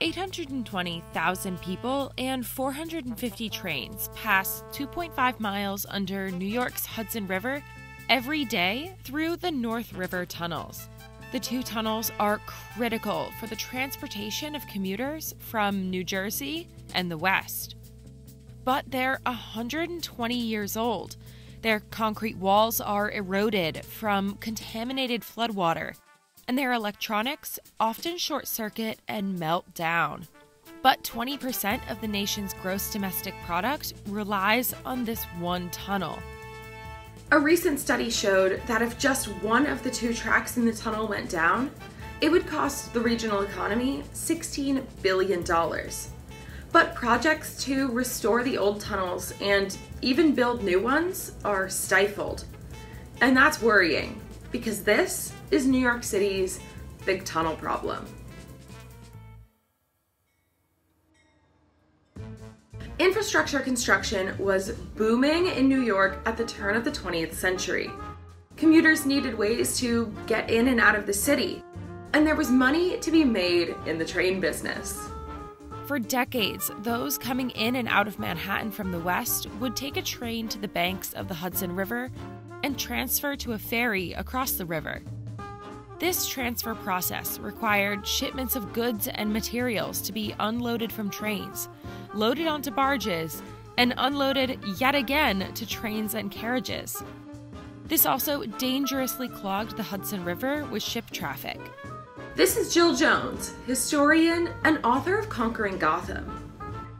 820,000 people and 450 trains pass 2.5 miles under New York's Hudson River every day through the North River tunnels. The two tunnels are critical for the transportation of commuters from New Jersey and the West. But they're 120 years old. Their concrete walls are eroded from contaminated floodwater and their electronics often short circuit and melt down. But 20% of the nation's gross domestic product relies on this one tunnel. A recent study showed that if just one of the two tracks in the tunnel went down, it would cost the regional economy $16 billion. But projects to restore the old tunnels and even build new ones are stifled. And that's worrying because this is New York City's big tunnel problem. Infrastructure construction was booming in New York at the turn of the 20th century. Commuters needed ways to get in and out of the city, and there was money to be made in the train business. For decades, those coming in and out of Manhattan from the west would take a train to the banks of the Hudson River and transfer to a ferry across the river. This transfer process required shipments of goods and materials to be unloaded from trains, loaded onto barges, and unloaded yet again to trains and carriages. This also dangerously clogged the Hudson River with ship traffic. This is Jill Jonnes, historian and author of Conquering Gotham.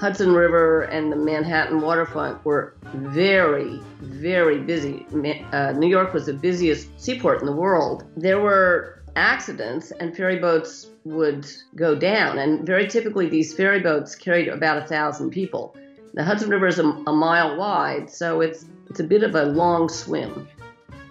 Hudson River and the Manhattan waterfront were very, very busy. Uh, New York was the busiest seaport in the world. There were accidents, and ferry boats would go down. And very typically, these ferry boats carried about a thousand people. The Hudson River is a, a mile wide, so it's it's a bit of a long swim.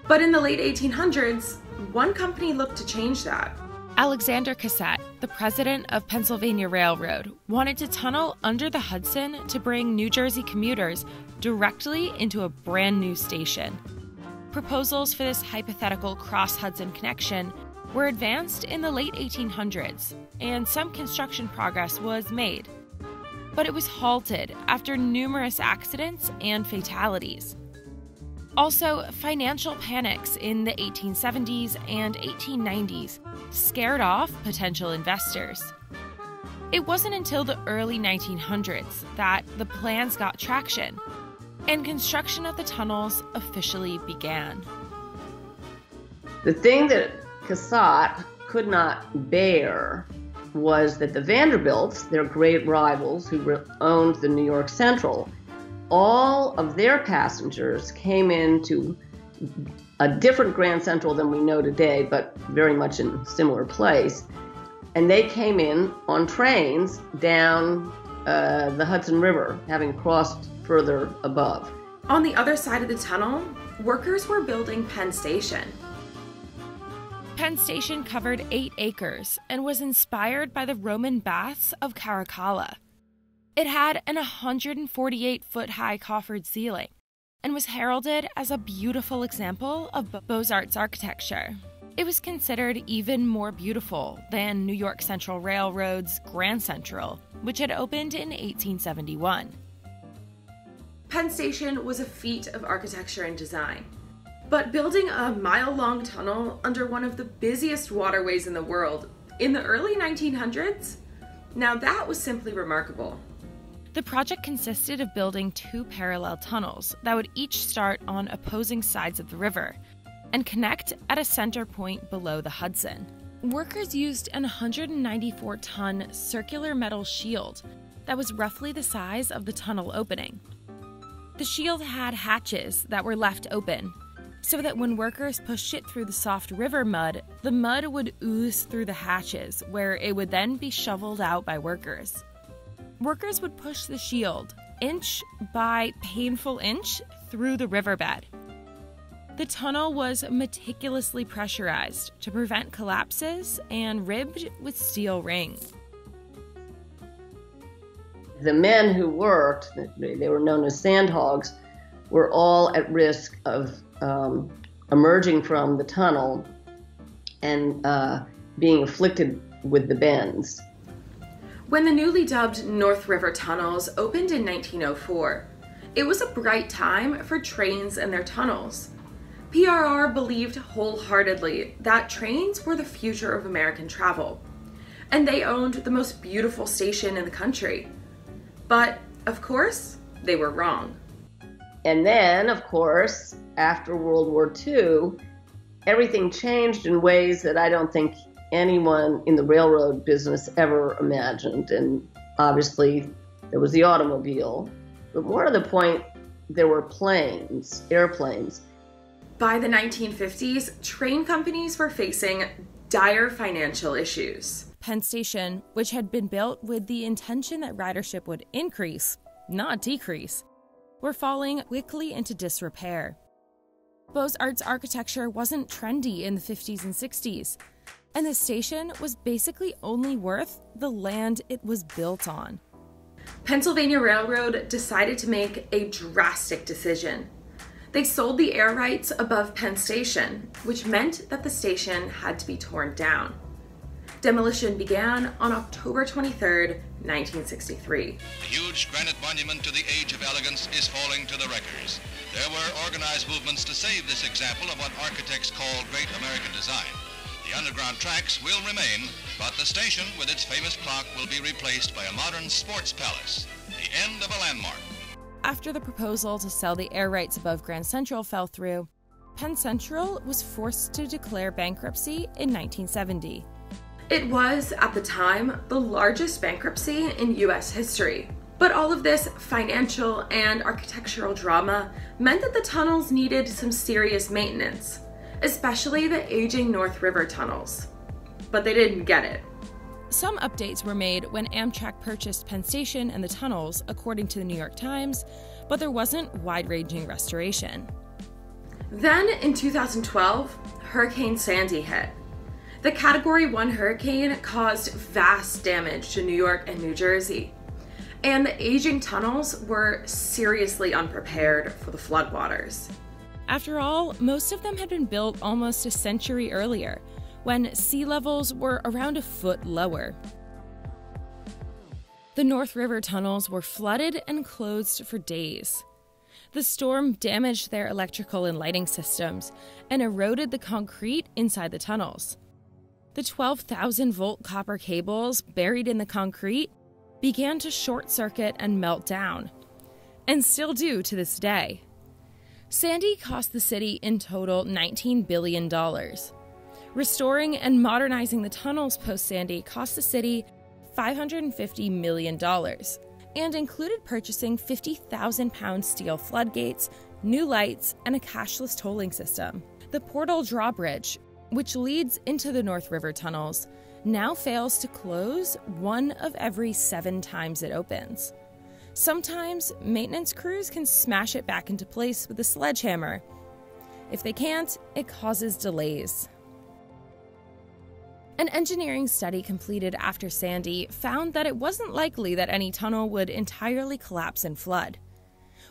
But in the late 1800s, one company looked to change that. Alexander Cassatt, the president of Pennsylvania Railroad, wanted to tunnel under the Hudson to bring New Jersey commuters directly into a brand new station. Proposals for this hypothetical cross Hudson connection were advanced in the late 1800s, and some construction progress was made. But it was halted after numerous accidents and fatalities. Also, financial panics in the 1870s and 1890s scared off potential investors. It wasn't until the early 1900s that the plans got traction and construction of the tunnels officially began. The thing that Cassatt could not bear was that the Vanderbilts, their great rivals who owned the New York Central, all of their passengers came into a different Grand Central than we know today, but very much in a similar place. And they came in on trains down uh, the Hudson River, having crossed further above. On the other side of the tunnel, workers were building Penn Station. Penn Station covered eight acres and was inspired by the Roman baths of Caracalla. It had an 148 foot high coffered ceiling and was heralded as a beautiful example of Beaux Arts architecture. It was considered even more beautiful than New York Central Railroad's Grand Central, which had opened in 1871. Penn Station was a feat of architecture and design. But building a mile long tunnel under one of the busiest waterways in the world in the early 1900s? Now that was simply remarkable. The project consisted of building two parallel tunnels that would each start on opposing sides of the river and connect at a center point below the Hudson. Workers used an 194 ton circular metal shield that was roughly the size of the tunnel opening. The shield had hatches that were left open so that when workers pushed it through the soft river mud, the mud would ooze through the hatches, where it would then be shoveled out by workers workers would push the shield inch by painful inch through the riverbed. The tunnel was meticulously pressurized to prevent collapses and ribbed with steel rings. The men who worked, they were known as sandhogs, were all at risk of um, emerging from the tunnel and uh, being afflicted with the bends. When the newly dubbed North River tunnels opened in 1904, it was a bright time for trains and their tunnels. PRR believed wholeheartedly that trains were the future of American travel, and they owned the most beautiful station in the country. But, of course, they were wrong. And then, of course, after World War II, everything changed in ways that I don't think anyone in the railroad business ever imagined. And obviously, there was the automobile. But more to the point, there were planes, airplanes. By the 1950s, train companies were facing dire financial issues. Penn Station, which had been built with the intention that ridership would increase, not decrease, were falling quickly into disrepair. Beaux Arts architecture wasn't trendy in the 50s and 60s, and the station was basically only worth the land it was built on. Pennsylvania Railroad decided to make a drastic decision. They sold the air rights above Penn Station, which meant that the station had to be torn down. Demolition began on October 23, 1963. The huge granite monument to the age of elegance is falling to the wreckers. There were organized movements to save this example of what architects call great American design. The underground tracks will remain, but the station with its famous clock will be replaced by a modern sports palace, the end of a landmark. After the proposal to sell the air rights above Grand Central fell through, Penn Central was forced to declare bankruptcy in 1970. It was, at the time, the largest bankruptcy in US history. But all of this financial and architectural drama meant that the tunnels needed some serious maintenance, especially the aging North River tunnels. But they didn't get it. Some updates were made when Amtrak purchased Penn Station and the tunnels, according to the New York Times, but there wasn't wide ranging restoration. Then, in 2012, Hurricane Sandy hit. The Category 1 hurricane caused vast damage to New York and New Jersey, and the aging tunnels were seriously unprepared for the floodwaters. After all, most of them had been built almost a century earlier, when sea levels were around a foot lower. The North River tunnels were flooded and closed for days. The storm damaged their electrical and lighting systems and eroded the concrete inside the tunnels. The 12,000 volt copper cables buried in the concrete began to short circuit and melt down, and still do to this day. Sandy cost the city in total $19 billion. Restoring and modernizing the tunnels post Sandy cost the city $550 million and included purchasing 50,000 pound steel floodgates, new lights, and a cashless tolling system. The Portal Drawbridge, which leads into the North River tunnels, now fails to close one of every seven times it opens. Sometimes maintenance crews can smash it back into place with a sledgehammer. If they can't, it causes delays. An engineering study completed after Sandy found that it wasn't likely that any tunnel would entirely collapse and flood.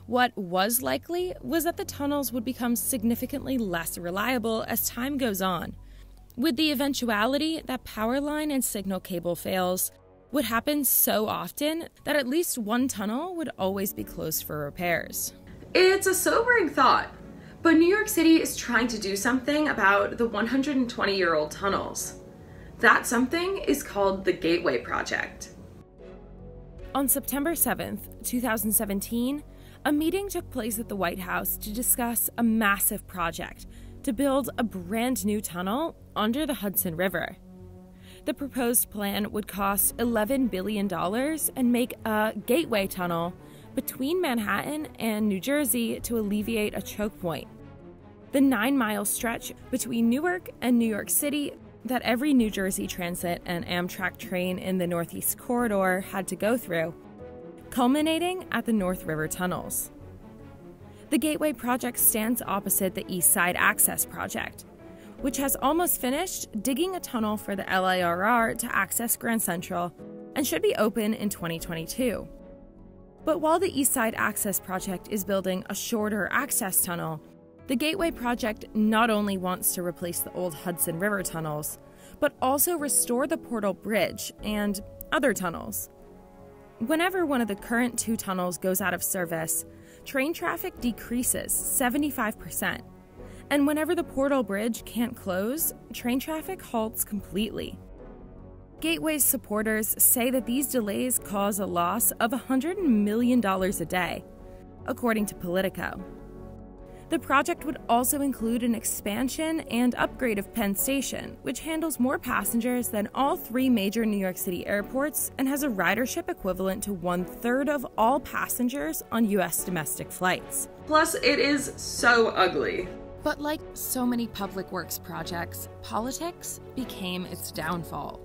What was likely was that the tunnels would become significantly less reliable as time goes on, with the eventuality that power line and signal cable fails would happen so often that at least one tunnel would always be closed for repairs. It's a sobering thought, but New York City is trying to do something about the 120 year old tunnels. That something is called the Gateway Project. On September 7th, 2017, a meeting took place at the White House to discuss a massive project to build a brand new tunnel under the Hudson River. The proposed plan would cost $11 billion and make a gateway tunnel between Manhattan and New Jersey to alleviate a choke point. The nine mile stretch between Newark and New York City that every New Jersey Transit and Amtrak train in the Northeast Corridor had to go through culminating at the North River tunnels. The Gateway Project stands opposite the East Side Access Project, which has almost finished digging a tunnel for the LIRR to access Grand Central and should be open in 2022. But while the East Side Access Project is building a shorter access tunnel, the Gateway Project not only wants to replace the old Hudson River tunnels, but also restore the Portal Bridge and other tunnels. whenever one of the current two tunnels goes out of service, train traffic decreases 75%. And whenever the Portal Bridge can't close, train traffic halts completely. Gateway's supporters say that these delays cause a loss of $100 million a day, according to Politico. The project would also include an expansion and upgrade of Penn Station, which handles more passengers than all three major New York City airports and has a ridership equivalent to one third of all passengers on U.S. domestic flights. Plus, it is so ugly. But like so many public works projects, politics became its downfall.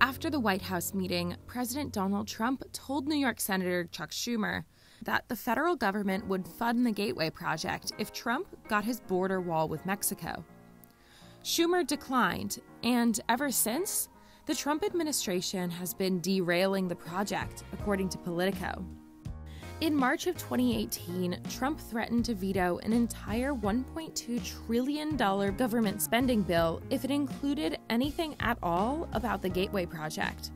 After the White House meeting, President Donald Trump told New York Senator Chuck Schumer that the federal government would fund the Gateway Project if Trump got his border wall with Mexico. Schumer declined, and ever since, the Trump administration has been derailing the project, according to Politico. In March of 2018, Trump threatened to veto an entire $1.2 trillion government spending bill if it included anything at all about the Gateway Project.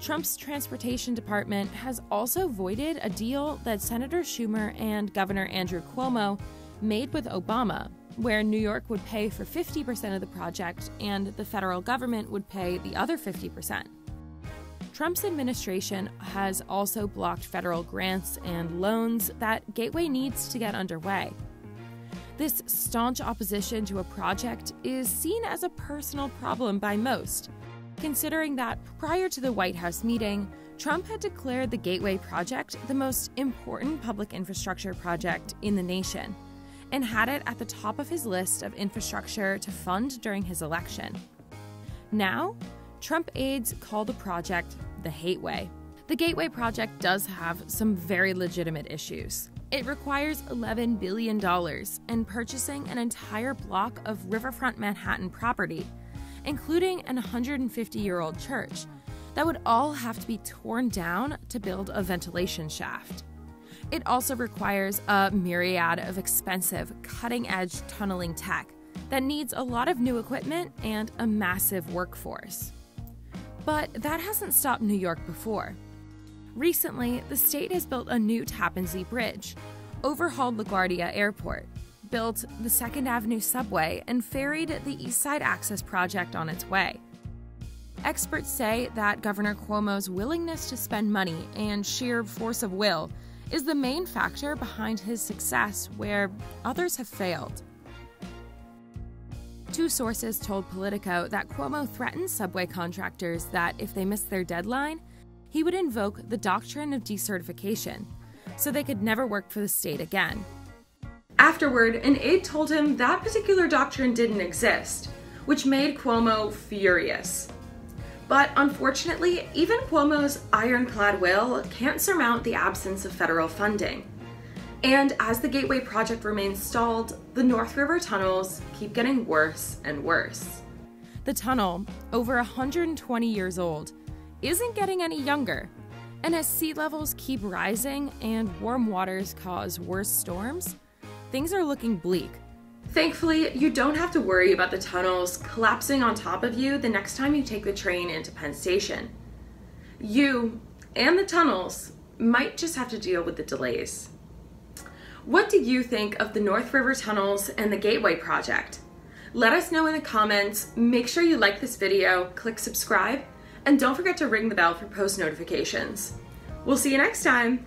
Trump's transportation department has also voided a deal that Senator Schumer and Governor Andrew Cuomo made with Obama, where New York would pay for 50% of the project and the federal government would pay the other 50%. Trump's administration has also blocked federal grants and loans that Gateway needs to get underway. This staunch opposition to a project is seen as a personal problem by most, considering that prior to the White House meeting, Trump had declared the Gateway project the most important public infrastructure project in the nation and had it at the top of his list of infrastructure to fund during his election. Now, Trump aides call the project the Hateway. The Gateway project does have some very legitimate issues. It requires $11 billion and purchasing an entire block of riverfront Manhattan property, including an 150 year old church, that would all have to be torn down to build a ventilation shaft. It also requires a myriad of expensive, cutting edge tunneling tech that needs a lot of new equipment and a massive workforce. But that hasn't stopped New York before. Recently, the state has built a new Tappan Zee Bridge, overhauled LaGuardia Airport, built the Second Avenue subway, and ferried the East Side Access Project on its way. Experts say that Governor Cuomo's willingness to spend money and sheer force of will is the main factor behind his success where others have failed. Two sources told Politico that Cuomo threatened subway contractors that if they missed their deadline, he would invoke the doctrine of decertification, so they could never work for the state again. Afterward, an aide told him that particular doctrine didn't exist, which made Cuomo furious. But unfortunately, even Cuomo's ironclad will can't surmount the absence of federal funding. And as the Gateway project remains stalled, the North River tunnels keep getting worse and worse. The tunnel, over 120 years old, isn't getting any younger. And as sea levels keep rising and warm waters cause worse storms, things are looking bleak. Thankfully, you don't have to worry about the tunnels collapsing on top of you the next time you take the train into Penn Station. You and the tunnels might just have to deal with the delays. What do you think of the North River Tunnels and the Gateway Project? Let us know in the comments. Make sure you like this video, click subscribe, and don't forget to ring the bell for post notifications. We'll see you next time.